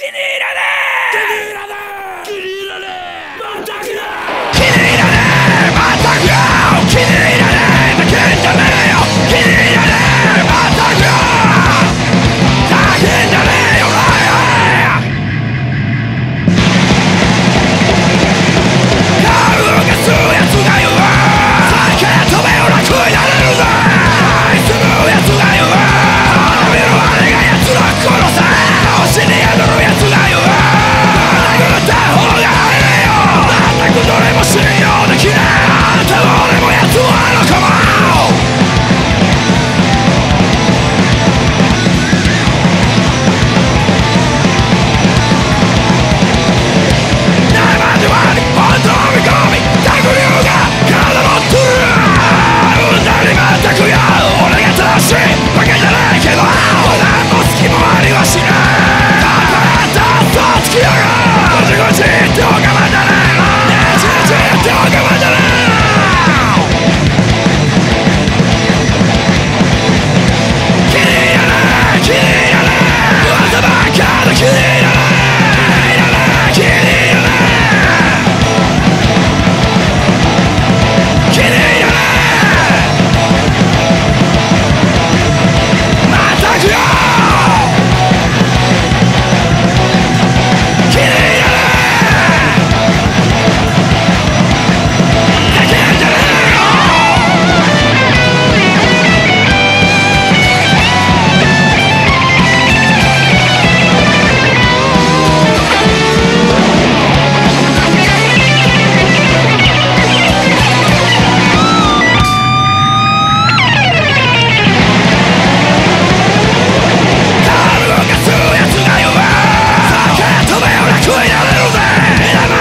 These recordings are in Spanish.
¡Generales!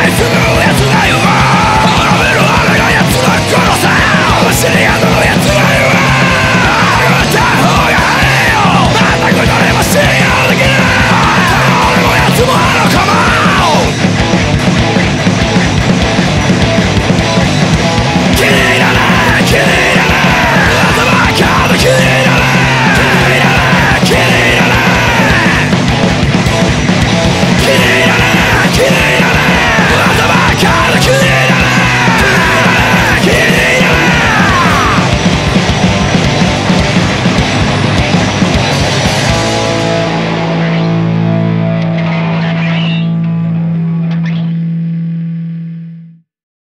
Jason!